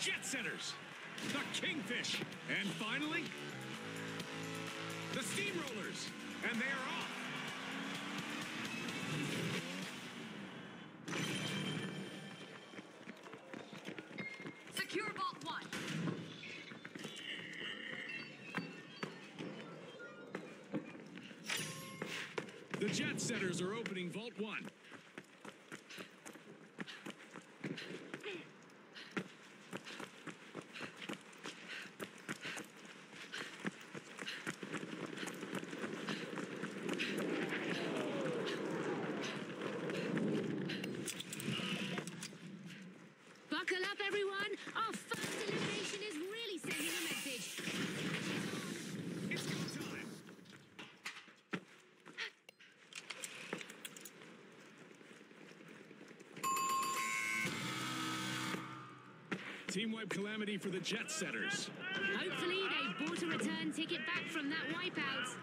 Jet Setters, the Kingfish, and finally, the Steamrollers. And they are off. Secure Vault 1. The Jet Setters are opening Vault 1. Team wipe calamity for the Jet Setters. Hopefully, they bought a return ticket back from that wipeout.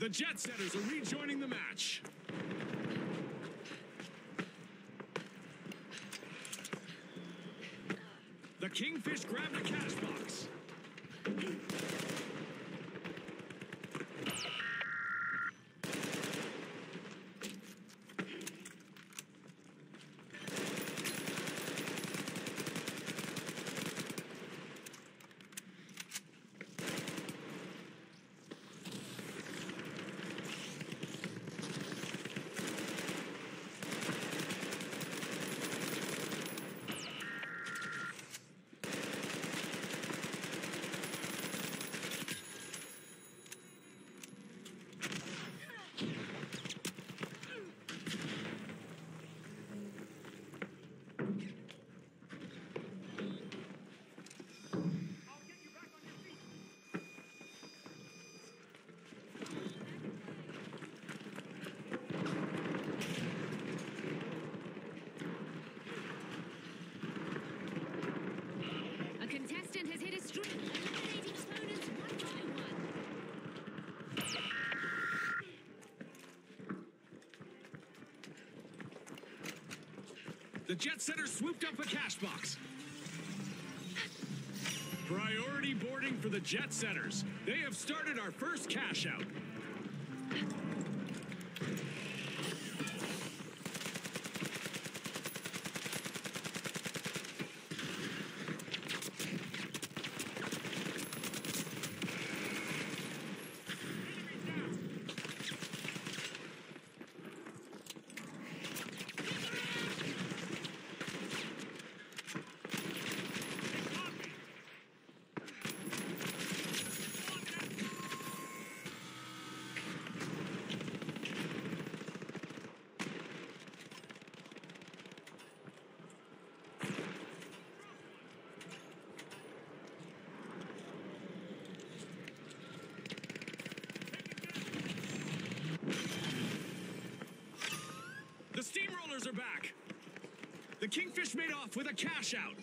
The Jet Setters are rejoining the match. The Kingfish grabbed the cash box. The Jet Setters swooped up a cash box. Priority boarding for the Jet Setters. They have started our first cash out. The are back. The Kingfish made off with a cash out.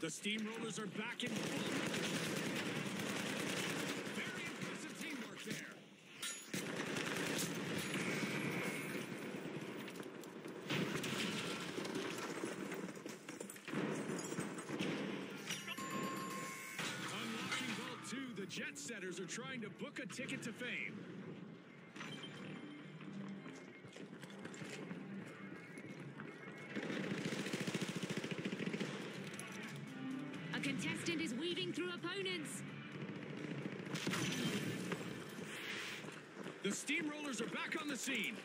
The Steamrollers are back in full. Very impressive teamwork there. Unlocking Vault 2, the Jet Setters are trying to book a ticket to fame. Through opponents. The Steamrollers are back on the scene.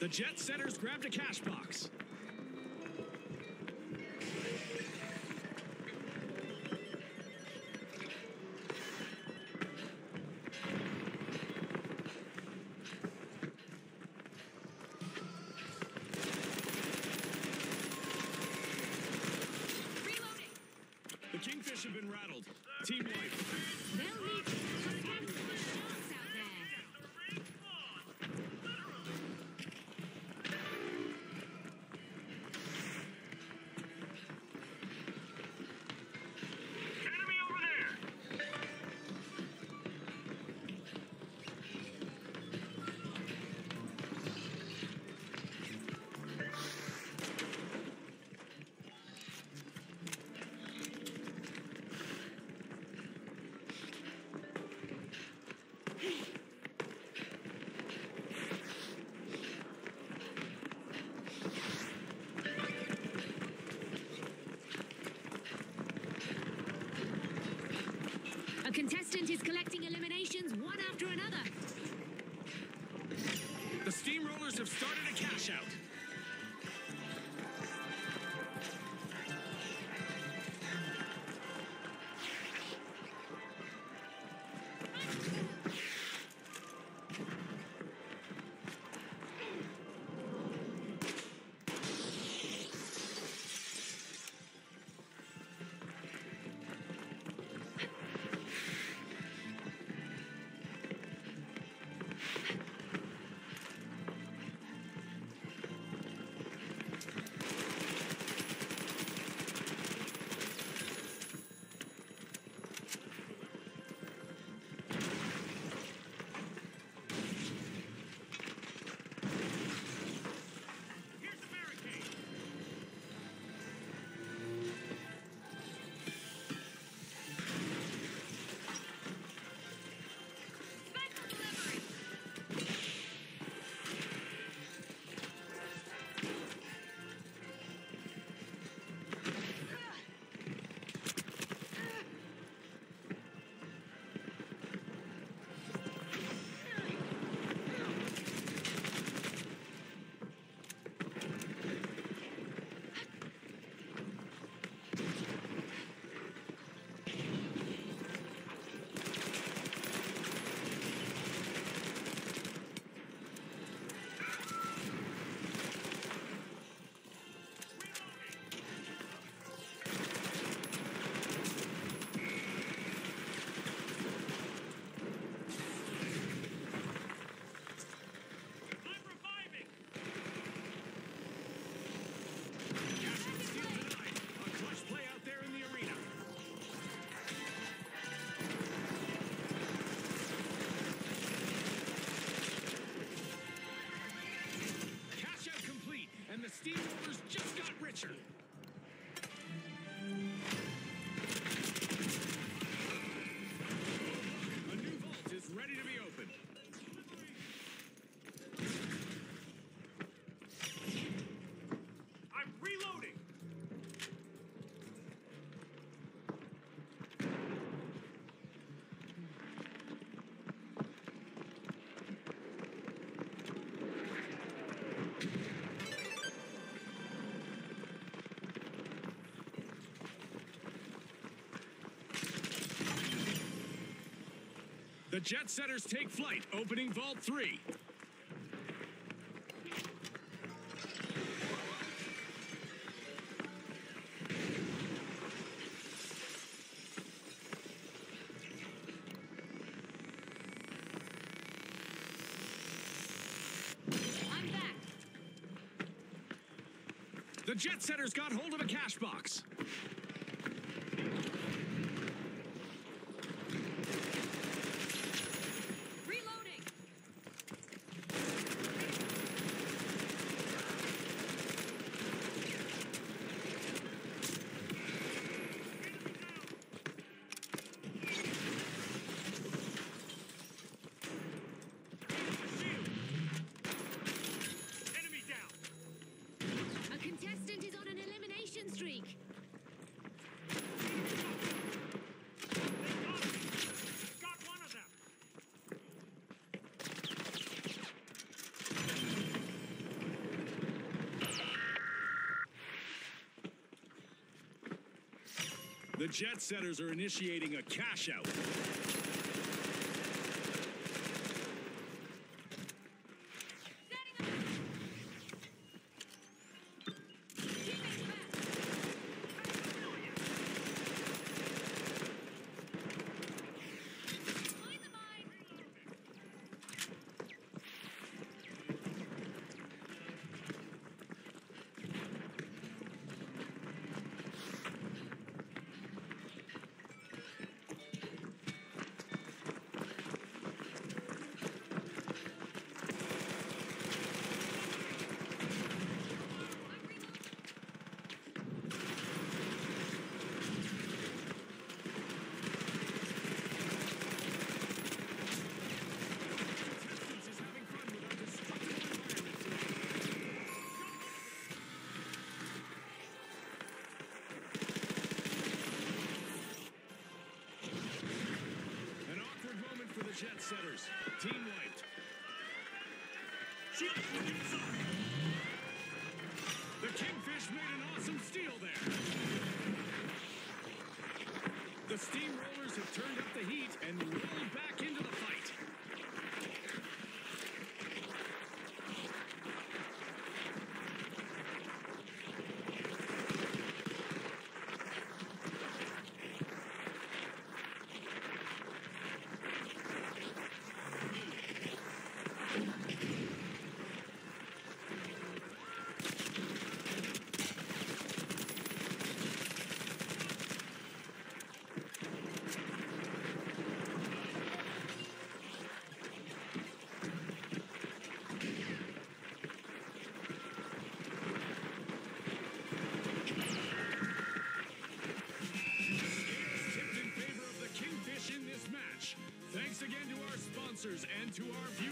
The Jet Setters grabbed a cash box. Have started a cash out. Jet Setters take flight, opening Vault 3. I'm back. The Jet Setters got hold of a cash box. The Jet Setters are initiating a cash out. Setters. Team wiped. The Kingfish made an awesome steal there. The Steamrollers have turned up the heat and rolled to our viewers.